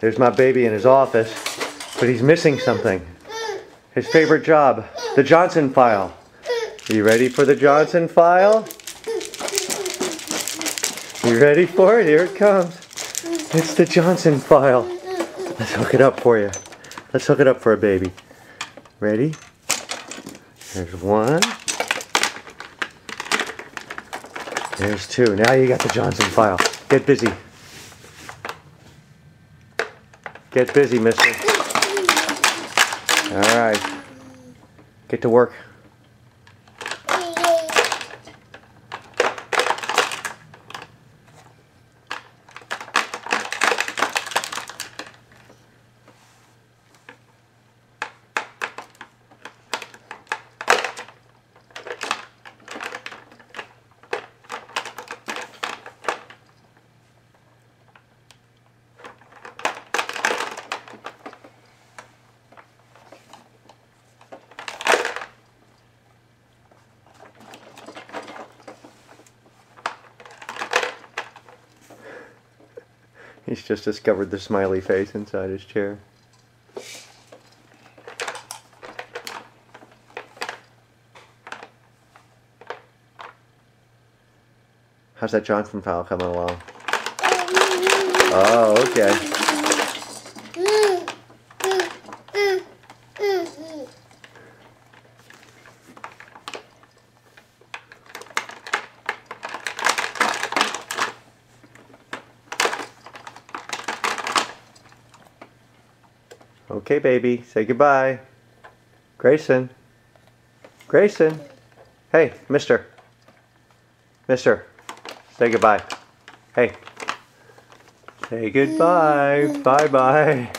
There's my baby in his office, but he's missing something. His favorite job, the Johnson file. Are you ready for the Johnson file? You ready for it? Here it comes. It's the Johnson file. Let's hook it up for you. Let's hook it up for a baby. Ready? There's one. There's two. Now you got the Johnson file. Get busy. Get busy, mister. All right. Get to work. He's just discovered the smiley face inside his chair. How's that Johnson file coming along? Oh, okay. Okay, baby, say goodbye. Grayson. Grayson. Hey, mister. Mister. Say goodbye. Hey. Say goodbye. Bye bye.